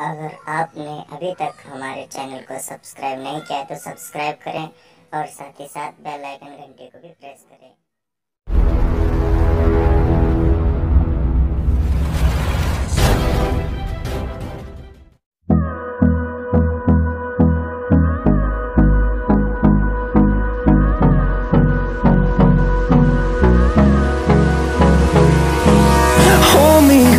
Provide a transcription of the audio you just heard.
अगर आपने अभी तक हमारे चैनल को सब्सक्राइब नहीं किया है तो सब्सक्राइब करें और साथ ही साथ बेल आइकन घंटे को भी प्रेस करें।